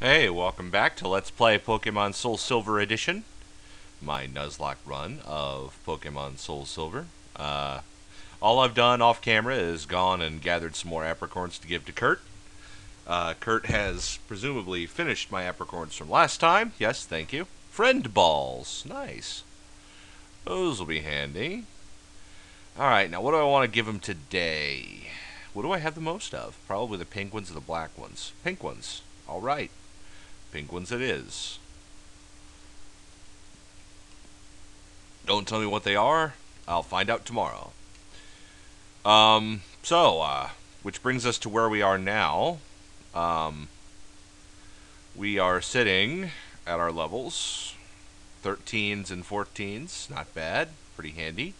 Hey, welcome back to Let's Play Pokemon Soul Silver Edition. My Nuzlocke run of Pokemon Soul Silver. Uh, all I've done off camera is gone and gathered some more apricorns to give to Kurt. Uh, Kurt has presumably finished my apricorns from last time. Yes, thank you. Friend balls. Nice. Those will be handy. Alright, now what do I want to give him today? What do I have the most of? Probably the pink ones or the black ones. Pink ones. Alright. Ones it is. Don't tell me what they are. I'll find out tomorrow. Um, so, uh, which brings us to where we are now. Um, we are sitting at our levels 13s and 14s. Not bad. Pretty handy.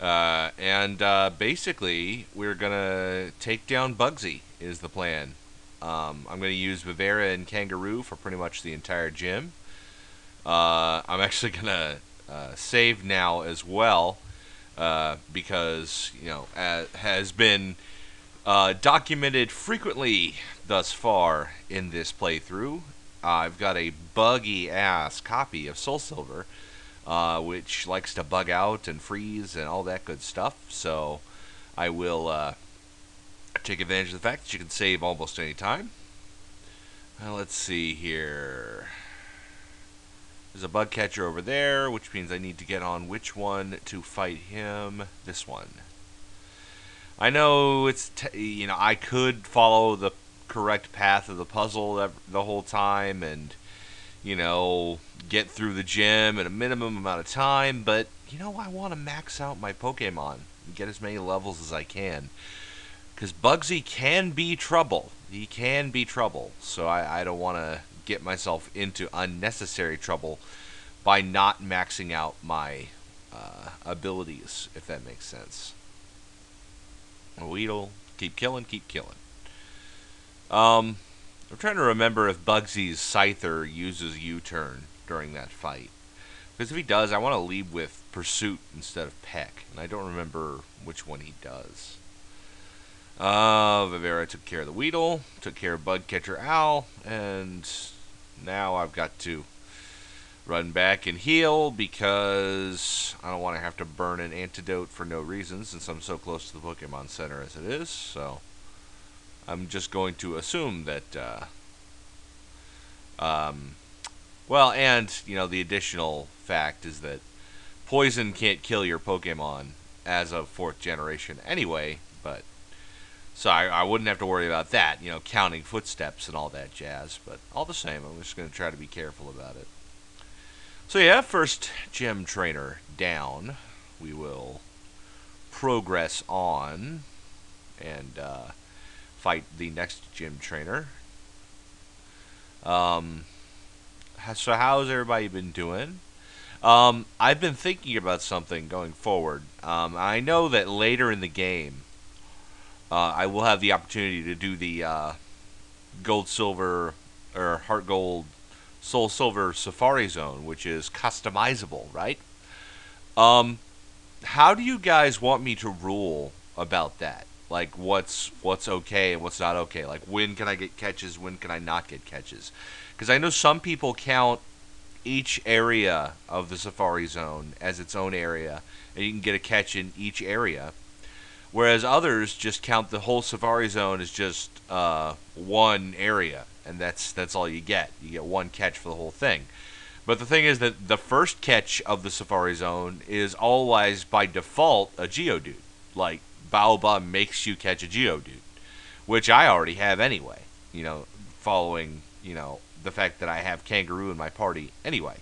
Uh, and uh, basically, we're going to take down Bugsy, is the plan. Um, I'm going to use Vivera and Kangaroo for pretty much the entire gym. Uh, I'm actually going to uh, save now as well uh, because, you know, has been uh, documented frequently thus far in this playthrough. I've got a buggy ass copy of Soul Silver uh, which likes to bug out and freeze and all that good stuff. So I will uh, take advantage of the fact that you can save almost any time. Uh, let's see here. There's a bug catcher over there, which means I need to get on which one to fight him. This one. I know it's you know I could follow the correct path of the puzzle the whole time and you know get through the gym in a minimum amount of time, but you know, I want to max out my Pokemon and get as many levels as I can. Because Bugsy can be trouble. He can be trouble. So I, I don't want to get myself into unnecessary trouble by not maxing out my uh, abilities, if that makes sense. Weedle, keep killing, keep killing. Um, I'm trying to remember if Bugsy's Scyther uses U-turn during that fight. Because if he does, I want to lead with Pursuit instead of Peck. And I don't remember which one he does. Uh, Vivera took care of the Weedle, took care of Bugcatcher Owl, and now I've got to run back and heal because I don't want to have to burn an antidote for no reason since I'm so close to the Pokemon Center as it is. So I'm just going to assume that uh, um, well, and you know the additional fact is that poison can't kill your Pokemon as of fourth generation anyway. But so I, I wouldn't have to worry about that. You know, counting footsteps and all that jazz. But all the same, I'm just going to try to be careful about it. So yeah, first gym trainer down. We will progress on and uh, fight the next gym trainer. Um, so how's everybody been doing? Um, I've been thinking about something going forward. Um, I know that later in the game, uh, I will have the opportunity to do the uh, gold, silver, or heart gold, soul silver safari zone, which is customizable, right? Um, how do you guys want me to rule about that? Like what's what's okay and what's not okay? Like when can I get catches? When can I not get catches? Because I know some people count each area of the Safari Zone as its own area, and you can get a catch in each area. Whereas others just count the whole Safari Zone as just uh, one area, and that's that's all you get. You get one catch for the whole thing. But the thing is that the first catch of the Safari Zone is always by default a Geodude. Like Baoba makes you catch a Geodude, which I already have anyway. You know, following you know the fact that I have Kangaroo in my party anyway.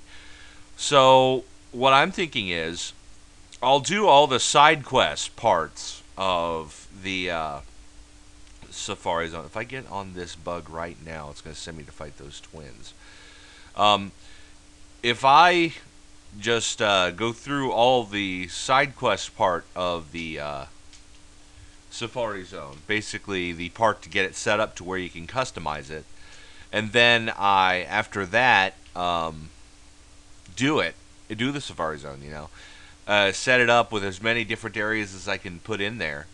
So what I'm thinking is I'll do all the side quest parts of the uh, Safari Zone. If I get on this bug right now, it's going to send me to fight those twins. Um, if I just uh, go through all the side quest part of the uh, Safari Zone, basically the part to get it set up to where you can customize it, and then I after that um, do it, do the Safari Zone. You know, uh, set it up with as many different areas as I can put in there,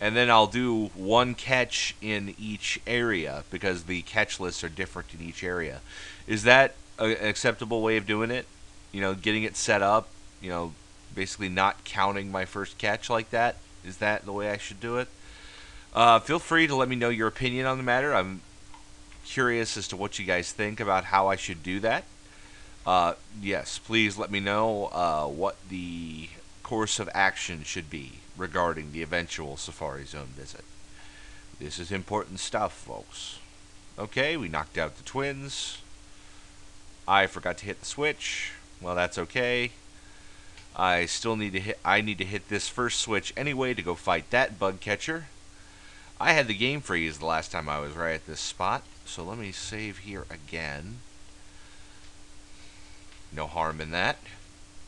and then I'll do one catch in each area because the catch lists are different in each area. Is that an acceptable way of doing it? You know, getting it set up, you know, basically not counting my first catch like that. Is that the way I should do it? Uh, feel free to let me know your opinion on the matter. I'm curious as to what you guys think about how I should do that. Uh, yes, please let me know uh, what the course of action should be regarding the eventual Safari Zone visit. This is important stuff, folks. Okay, we knocked out the twins. I forgot to hit the switch. Well, that's okay. I still need to hit I need to hit this first switch anyway to go fight that bug catcher. I had the game freeze the last time I was right at this spot, so let me save here again. No harm in that.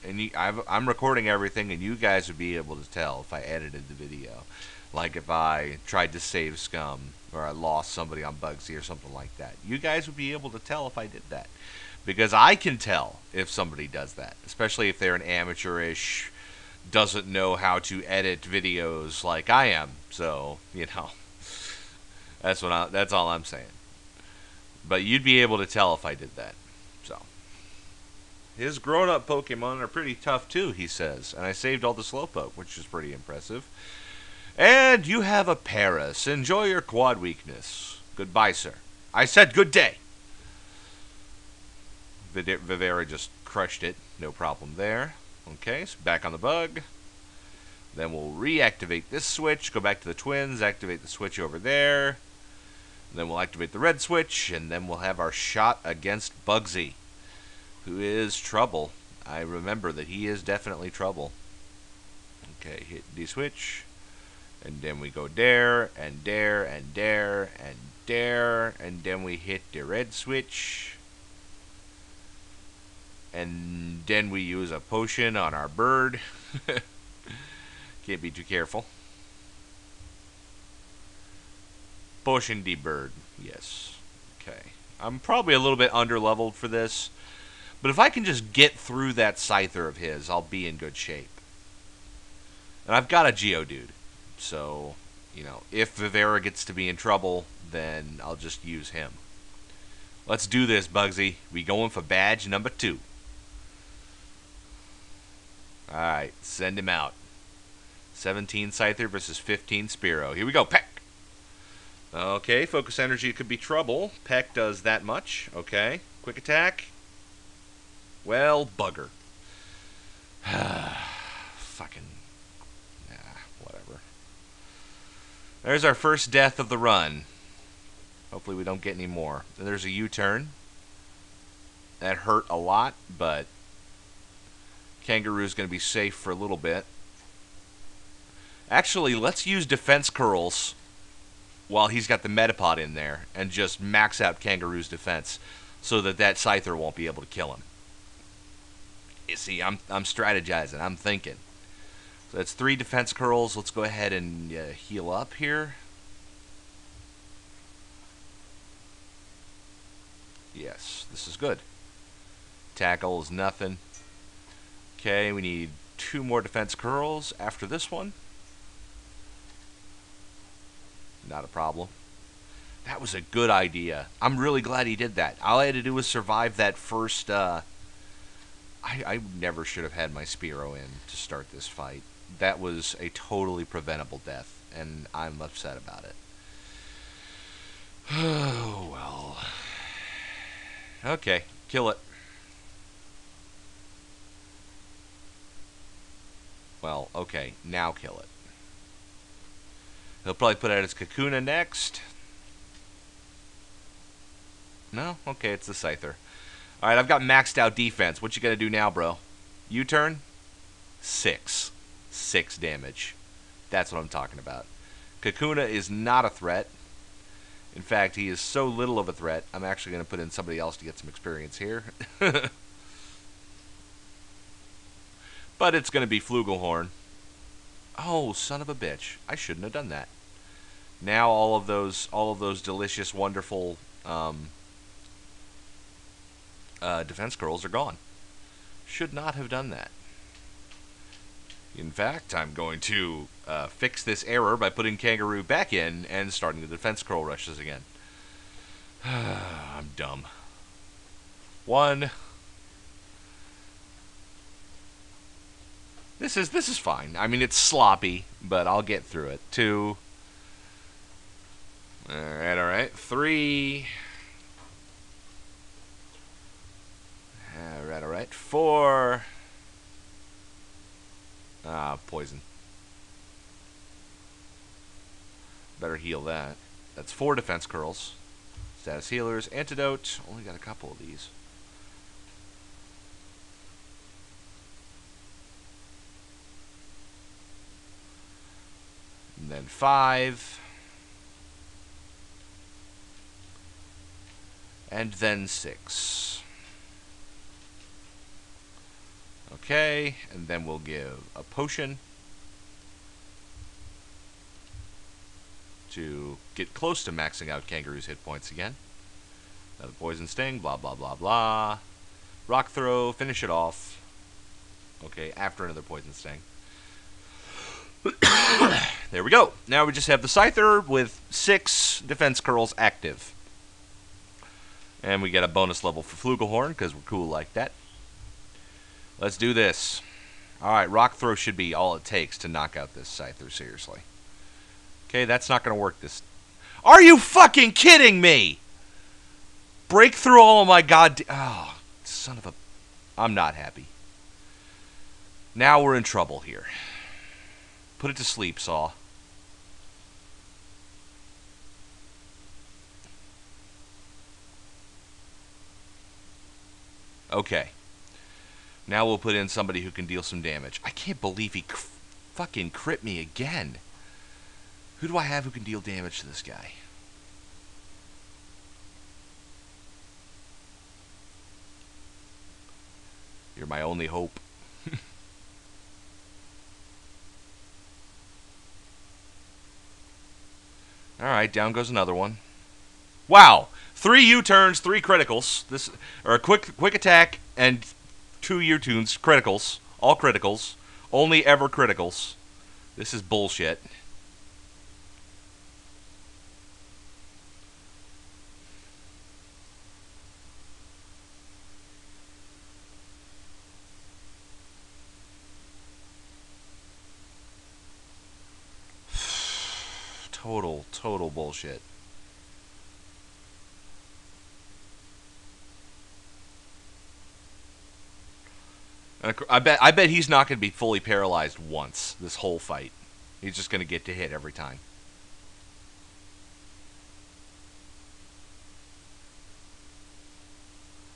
And you, i am recording everything, and you guys would be able to tell if I edited the video. Like if I tried to save scum, or I lost somebody on Bugsy, or something like that. You guys would be able to tell if I did that. Because I can tell if somebody does that, especially if they're an amateurish, doesn't know how to edit videos like I am. So, you know, that's what I, that's all I'm saying. But you'd be able to tell if I did that. His grown-up Pokemon are pretty tough too, he says, and I saved all the Slowpoke, which is pretty impressive. And you have a Paras. Enjoy your quad weakness. Goodbye, sir. I said good day. Vivera just crushed it. No problem there. Okay, so back on the bug. Then we'll reactivate this switch, go back to the twins, activate the switch over there. Then we'll activate the red switch, and then we'll have our shot against Bugsy, who is trouble. I remember that he is definitely trouble. Okay, hit D switch. And then we go there, and there, and there, and there, and then we hit the red switch. And then we use a potion on our bird. Can't be too careful. Potion D bird. Yes. Okay. I'm probably a little bit under leveled for this. But if I can just get through that Scyther of his, I'll be in good shape. And I've got a Geodude. So, you know, if Vivera gets to be in trouble, then I'll just use him. Let's do this, Bugsy. We going for badge number two. Alright, send him out. 17 Scyther versus 15 Spearow. Here we go, Peck! Okay, focus energy could be trouble. Peck does that much. Okay, quick attack. Well, bugger. Fucking. Nah, whatever. There's our first death of the run. Hopefully we don't get any more. there's a U-turn. That hurt a lot, but Kangaroo's going to be safe for a little bit. Actually, let's use defense curls while he's got the Metapod in there and just max out Kangaroo's defense so that that Scyther won't be able to kill him. You see, I'm, I'm strategizing. I'm thinking. So that's three defense curls. Let's go ahead and uh, heal up here. Yes, this is good. Tackle is nothing. Okay, we need two more defense curls after this one. Not a problem. That was a good idea. I'm really glad he did that. All I had to do was survive that first. Uh, I, I never should have had my Spearow in to start this fight. That was a totally preventable death, and I'm upset about it. Oh, well. Okay, kill it. Well, okay, now kill it. He'll probably put out his Kakuna next. No? Okay, it's the Scyther. Alright, I've got maxed out defense. What you gonna do now, bro? U-turn? Six. Six damage. That's what I'm talking about. Kakuna is not a threat. In fact, he is so little of a threat, I'm actually to put in somebody else to get some experience here. But it's to be Flugelhorn. Oh, son of a bitch. I shouldn't have done that. Now all of those all of those delicious, wonderful um, uh, defense curls are gone. Should not have done that. In fact, I'm going to uh, fix this error by putting Kangaroo back in and starting the defense curl rushes again. I'm dumb. One. This is this is fine. I mean, it's sloppy, but I'll get through it. Two. All right, all right. Three. All right, all right. Four. Ah, poison. Better heal that. That's four defense curls. Status healers. Antidote. Only got a couple of these. And then five. And then six. Okay, and then we'll give a potion to get close to maxing out Kangaroo's hit points again. Another poison sting, blah blah blah blah. Rock throw, finish it off. Okay, after another poison sting. there we go. Now we just have the Scyther with six defense curls active. And we get a bonus level for Flugelhorn because we're cool like that. Let's do this. Alright, Rock Throw should be all it takes to knock out this Scyther, seriously. Okay, that's not going to work this... Are you fucking kidding me? Break through all of my god... Oh, son of a... I'm not happy. Now we're in trouble here. Put it to sleep, Saw. Okay. Now we'll put in somebody who can deal some damage. I can't believe he cr fucking crit me again. Who do I have who can deal damage to this guy? You're my only hope. Alright, down goes another one. Wow! Three U-turns, three criticals. This or a quick quick attack and two U-turns, criticals, all criticals, only ever criticals. This is bullshit. total, total bullshit. I bet I bet he's not going to be fully paralyzed once this whole fight. He's just going to get to hit every time.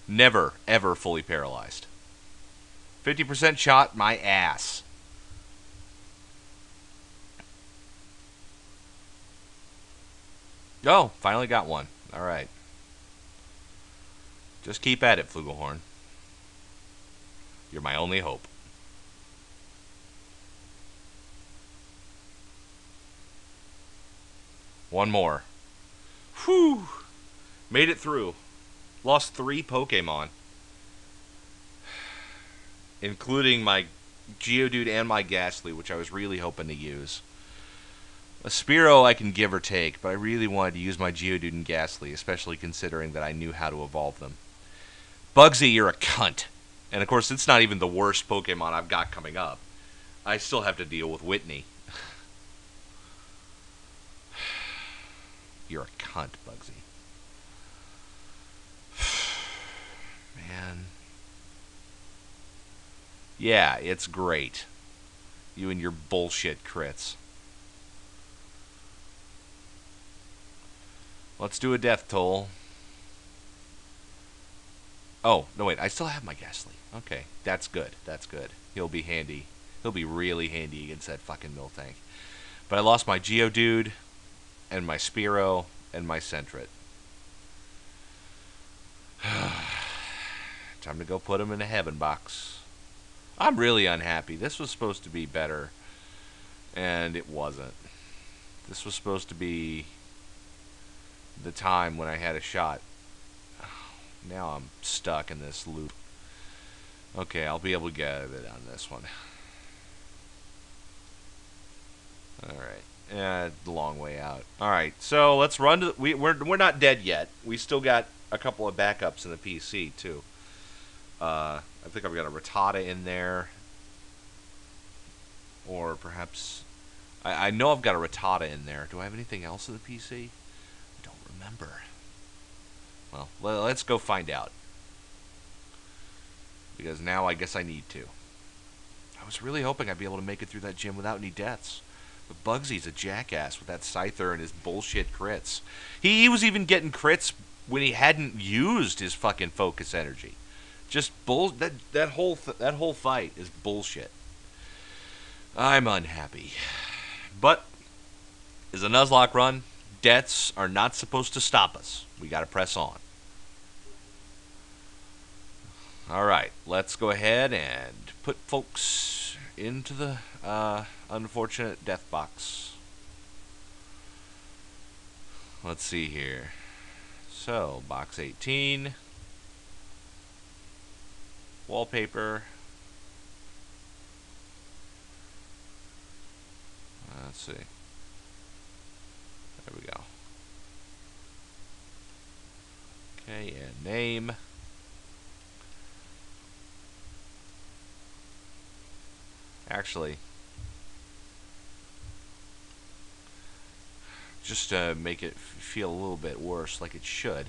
Never ever fully paralyzed. 50% shot my ass. Oh, finally got one. All right. Just keep at it, Flugelhorn. You're my only hope. One more. Whew. Made it through. Lost three Pokemon. Including my Geodude and my Gastly, which I was really hoping to use. A Spearow I can give or take, but I really wanted to use my Geodude and Gastly, especially considering that I knew how to evolve them. Bugsy, you're a cunt. And of course, it's not even the worst Pokemon I've got coming up. I still have to deal with Whitney. You're a cunt, Bugsy. Man. Yeah, it's great. You and your bullshit crits. Let's do a death toll. Oh, no wait, I still have my Gastly. Okay, that's good. That's good. He'll be handy. He'll be really handy against that fucking Miltank. But I lost my Geodude, and my Spearow and my Sentret. Time to go put him in a heaven box. I'm really unhappy. This was supposed to be better, and it wasn't. This was supposed to be the time when I had a shot. Now I'm stuck in this loop. Okay, I'll be able to get out of it on this one. All right. Yeah, the long way out. All right, so let's run to. The, we we're we're not dead yet. We still got a couple of backups in the PC too. Uh, I think I've got a Rattata in there, or perhaps I, I know I've got a Rattata in there. Do I have anything else in the PC? I don't remember. Well, let's go find out. Because now I guess I need to. I was really hoping I'd be able to make it through that gym without any deaths. But Bugsy's a jackass with that Scyther and his bullshit crits. He, he was even getting crits when he hadn't used his fucking focus energy. Just bull that that whole th- that whole fight is bullshit. I'm unhappy. But is a Nuzlocke run. Deaths are not supposed to stop us. We got to press on. All right, let's go ahead and put folks into the uh, unfortunate death box. Let's see here. So, box 18. Wallpaper. Let's see. There we go. Okay, and name. Actually, just to make it feel a little bit worse, like it should.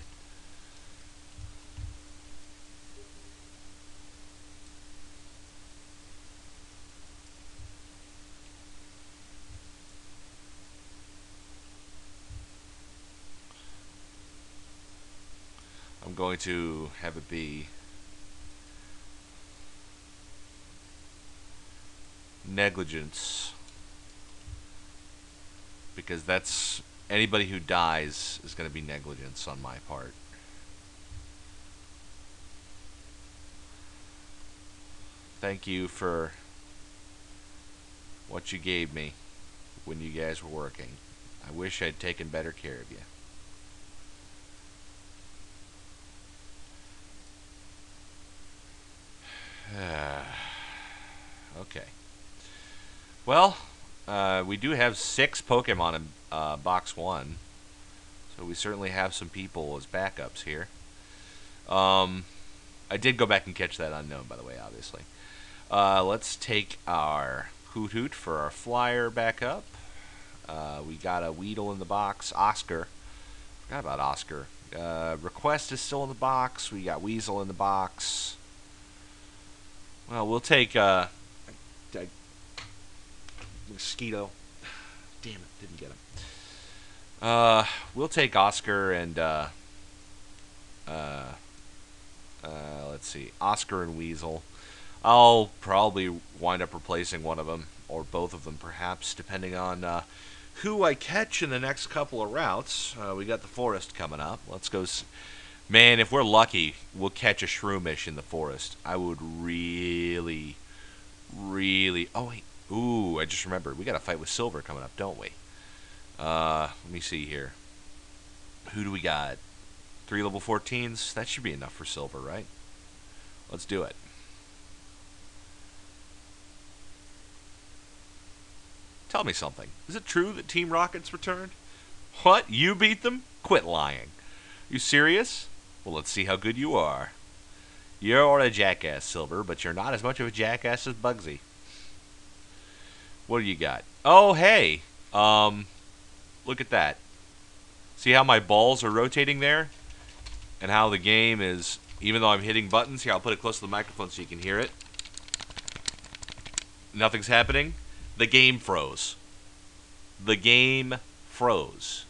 I'm going to have it be negligence because that's anybody who dies is going to be negligence on my part. Thank you for what you gave me when you guys were working. I wish I'd taken better care of you. okay. Well, uh, we do have six Pokemon in uh, box one, so we certainly have some people as backups here. Um, I did go back and catch that Unown, by the way, obviously. Uh, let's take our Hoothoot for our flyer back up. Uh, we got a Weedle in the box. Oscar. Forgot about Oscar. Uh, request is still in the box. We got Weasel in the box. Well, we'll take. Uh, Mosquito. Damn it, didn't get him. Uh, we'll take Oscar and uh, uh, uh, let's see, Oscar and Weasel. I'll probably wind up replacing one of them or both of them, perhaps, depending on uh, who I catch in the next couple of routes. Uh, we got the forest coming up. Let's go. Man, if we're lucky, we'll catch a shroomish in the forest. I would really, really. Oh wait, Ooh, I just remembered. We got a fight with Silver coming up, don't we? Uh, let me see here. Who do we got? Three level 14s? That should be enough for Silver, right? Let's do it. Tell me something. Is it true that Team Rocket's returned? What? You beat them? Quit lying. You serious? Well, let's see how good you are. You're a jackass, Silver, but you're not as much of a jackass as Bugsy. What do you got? Oh, hey. Um, look at that. See how my balls are rotating there? And how the game is, even though I'm hitting buttons, here, I'll put it close to the microphone so you can hear it. Nothing's happening. The game froze. The game froze.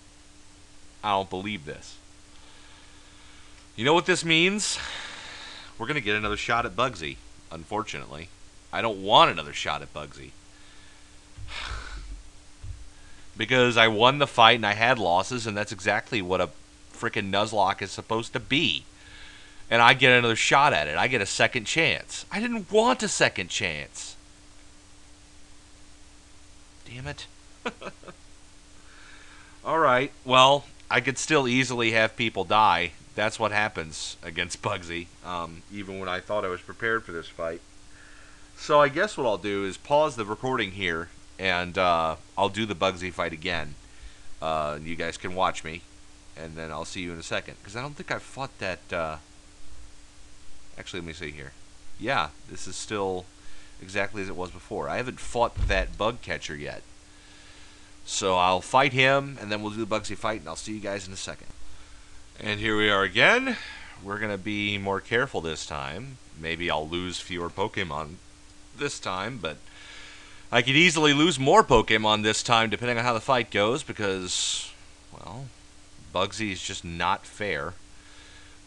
I don't believe this. You know what this means? We're going to get another shot at Bugsy, unfortunately. I don't want another shot at Bugsy because I won the fight and I had losses, and that's exactly what a freaking Nuzlocke is supposed to be. And I get another shot at it. I get a second chance. I didn't want a second chance. Damn it. All right. Well, I could still easily have people die. That's what happens against Bugsy, um, even when I thought I was prepared for this fight. So I guess what I'll do is pause the recording here and uh, I'll do the Bugsy fight again. Uh, you guys can watch me, and then I'll see you in a second. Because I don't think I've fought that. Uh... Actually, let me see here. Yeah, this is still exactly as it was before. I haven't fought that bug catcher yet. So I'll fight him, and then we'll do the Bugsy fight, and I'll see you guys in a second. And here we are again. We're going to be more careful this time. Maybe I'll lose fewer Pokemon this time, but I could easily lose more Pokemon this time depending on how the fight goes because, well, Bugsy is just not fair.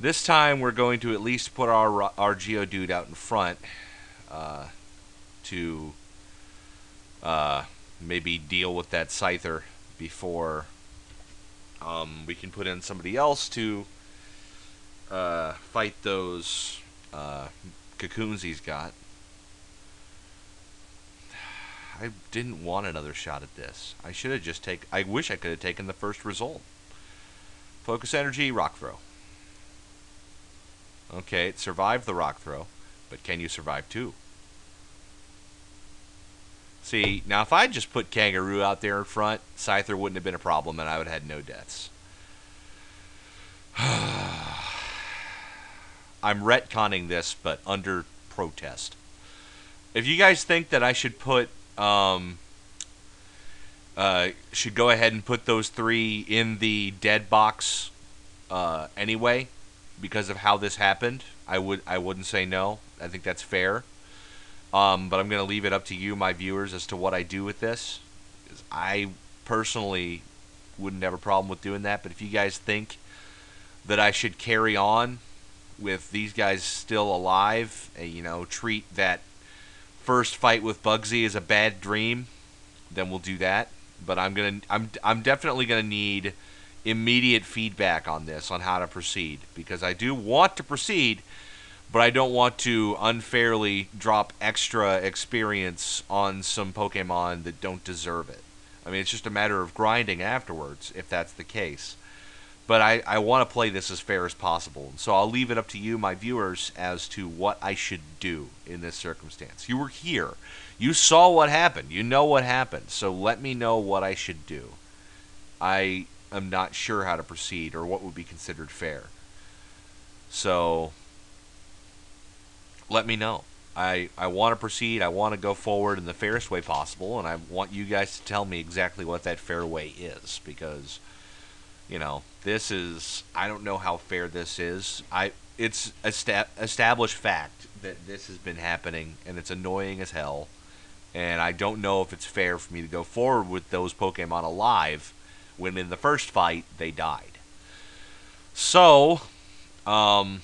This time we're going to at least put our, our Geodude out in front uh, to uh, maybe deal with that Scyther before um, we can put in somebody else to uh, fight those uh, cocoons he's got. I didn't want another shot at this. I should have just take. I wish I could have taken the first result. Focus energy, rock throw. Okay, it survived the rock throw, but can you survive two? See, now if I just put Kangaroo out there in front, Scyther wouldn't have been a problem and I would have had no deaths. I'm retconning this, but under protest. If you guys think that I should put, um, uh, should go ahead and put those three in the dead box uh, anyway, because of how this happened, I would I wouldn't say no. I think that's fair. Um, but I'm going to leave it up to you, my viewers, as to what I do with this. I personally wouldn't have a problem with doing that, but if you guys think that I should carry on with these guys still alive, you know, treat that first fight with Bugsy is a bad dream, then we'll do that. But I'm gonna, I'm, I'm definitely gonna need immediate feedback on this, on how to proceed, because I do want to proceed but I don't want to unfairly drop extra experience on some Pokemon that don't deserve it. I mean, it's just a matter of grinding afterwards, if that's the case. But I, I want to play this as fair as possible. So I'll leave it up to you, my viewers, as to what I should do in this circumstance. You were here. You saw what happened. You know what happened. So let me know what I should do. I am not sure how to proceed or what would be considered fair. So let me know. I, I want to proceed. I want to go forward in the fairest way possible, and I want you guys to tell me exactly what that fair way is because, you know, this is I don't know how fair this is. I it's esta- established fact that this has been happening, and it's annoying as hell. And I don't know if it's fair for me to go forward with those Pokemon alive when in the first fight they died. So, um,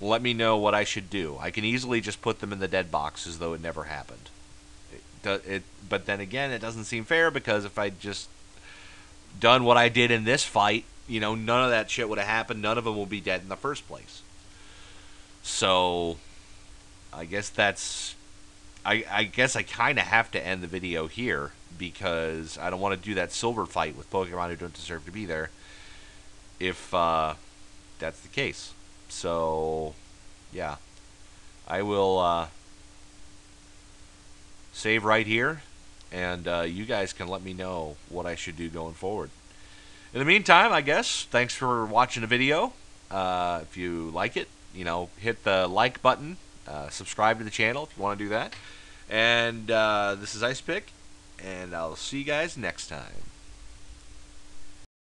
let me know what I should do. I can easily just put them in the dead box as though it never happened. It, it, but then again, it doesn't seem fair because if I just done what I did in this fight, you know, none of that shit would have happened. None of them would be dead in the first place. So, I guess that's. I, I guess I kind of have to end the video here because I don't want to do that silver fight with Pokemon who don't deserve to be there. If uh, that's the case. So, yeah. I will uh, save right here, and uh, you guys can let me know what I should do going forward. In the meantime, I guess, thanks for watching the video. Uh, if you like it, you know, hit the like button, uh, subscribe to the channel if you want to do that. And uh, this is Ice Pick, and I'll see you guys next time.